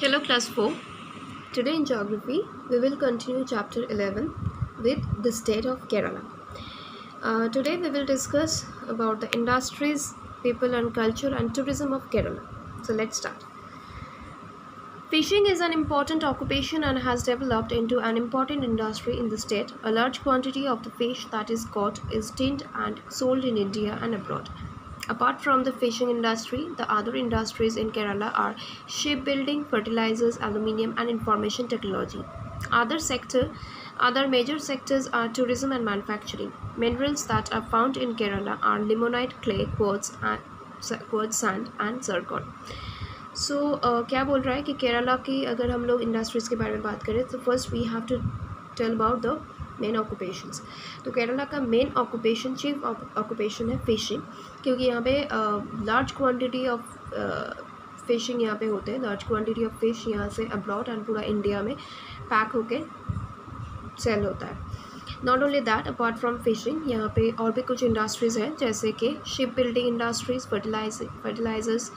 Hello class 4. Today in geography we will continue chapter 11 with the state of Kerala. Uh, today we will discuss about the industries, people and culture and tourism of Kerala. So let's start. Fishing is an important occupation and has developed into an important industry in the state. A large quantity of the fish that is caught is tinned and sold in India and abroad. Apart from the fishing industry, the other industries in Kerala are shipbuilding, fertilizers, aluminium, and information technology. Other sector, other major sectors are tourism and manufacturing. Minerals that are found in Kerala are limonite, clay, quartz, and quartz sand, and zircon. So so, uh, क्या बोल रहा है कि केरला की अगर हम लोग industries के बारे में बात करें तो first we have to tell about the main occupations तो केरला का मेन ऑक्यूपेशन चीफ ऑक्यूपेशन है फिशिंग क्योंकि यहाँ पे लार्ज क्वांटिटी ऑफ़ फिशिंग यहाँ पे होते हैं। लार्ज क्वांटिटी ऑफ़ फ़िश यहाँ से अब्रॉड एंड पूरा इंडिया में पैक होके सेल होता है। Not only that apart from fishing यहाँ पे और भी कुछ इंडस्ट्रीज़ हैं जैसे कि ship building industries fertilise fertilisers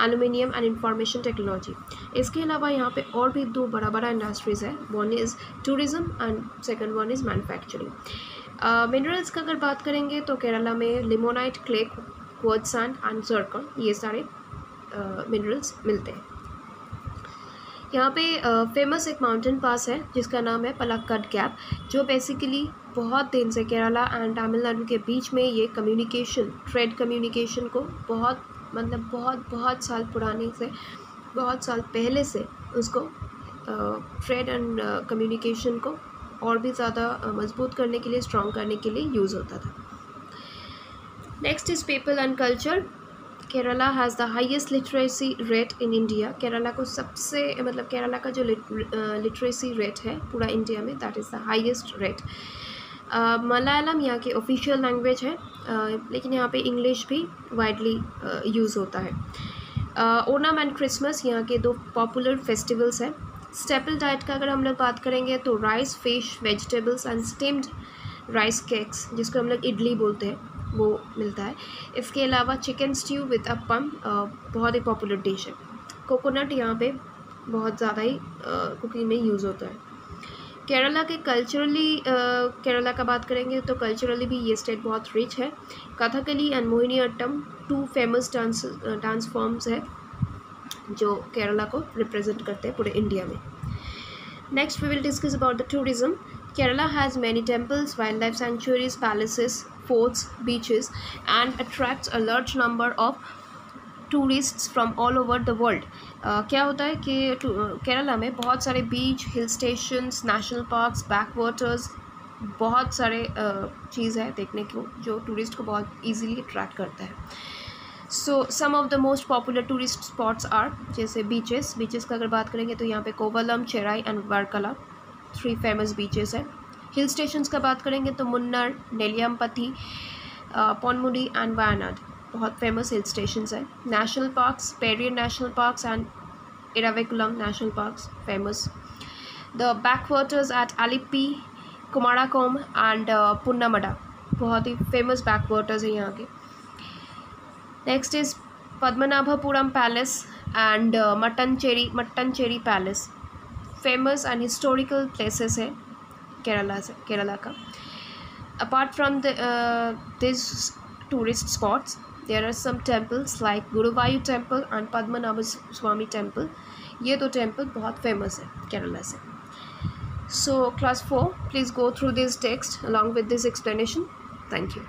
aluminium and information technology इसके अलावा यहाँ पे और भी दो बड़ा बड़ा इंडस्ट्रीज़ है one is tourism and second one is manufacturing minerals का अगर बात करेंगे तो केरला में limonite clay quartz sand and zircon ये सारे मिनरल्स uh, मिलते हैं। यहाँ पे फ़ेमस एक माउंटेन पास है, जिसका नाम है पलक्कड गैप जो बेसिकली बहुत दिन से केरला एंड तमिलनाडु के बीच में ये कम्युनिकेशन ट्रेड कम्युनिकेशन को बहुत मतलब बहुत बहुत साल पुराने से, बहुत साल पहले से उसको ट्रेड एंड कम्युनिकेशन को और भी ज़्यादा मज़बूत करने के लिए स्ट्रॉन्ग करने के लिए यूज़ होता था। Next is people and culture Kerala has the highest literacy rate in India Kerala को सबसे मतलब केरला का जो लिटरेसी रेट है पूरा इंडिया में that is the highest rate Malayalam यहाँ की ऑफिशियल लैंग्वेज है। uh, लेकिन यहाँ पे इंग्लिश भी वाइडली यूज़ होता है। ओनम एंड क्रिसमस यहाँ के दो पॉपुलर फेस्टिवल्स हैं। स्टेपल डाइट का अगर हम लोग बात करेंगे तो rice fish vegetables and steamed rice cakes जिसको हम लोग इडली बोलते हैं। वो मिलता है। इसके अलावा चिकन स्ट्यू विद अपम बहुत ही पॉपुलर डिश है। कोकोनट यहाँ पे बहुत ज़्यादा ही कुकिंग में यूज़ होता है। केरला के कल्चरली केरला का बात करेंगे तो कल्चरली भी ये स्टेट बहुत रिच है। Kathakali and Mohiniyattam two famous dance dance forms है, जो केरला को रिप्रेजेंट करते हैं पूरे इंडिया में। Next we will discuss about the tourism has many temples wild life sanctuaries palaces forts, beaches, and attracts a large number of tourists from all over the world क्या होता है कि केरला में बहुत सारे beach hill stations national parks backwaters बहुत सारे uh, चीज़ है देखने को जो टूरिस्ट को बहुत इजीली अट्रैक्ट करता है। So some of the most popular tourist spots are जैसे बीचेस बीचेस का अगर बात करेंगे तो यहाँ पे Kovalam Cherai and Varkala. Three famous beaches हैं। हिल स्टेशंस का बात करेंगे तो मुन्नर, नेलियमपति पौनमुडी एंड वायनाड बहुत फ़ेमस हिल स्टेशंस हैं। National parks Periyar national parks and Eravikulam national parks famous the backwaters at Alleppey Kumarakom and Punnamada बहुत ही फ़ेमस बैक वाटर्स हैं यहाँ के। Next is Padmanabhapuram palace and Mattancherry Mattancherry palace famous and historical places है केरला से केरला का। Apart from this tourist spots there are some temples like Guruvayur temple and Padmanabha Swamy temple ये दो temple बहुत famous है केरला से। So class four please go through this text along with this explanation thank you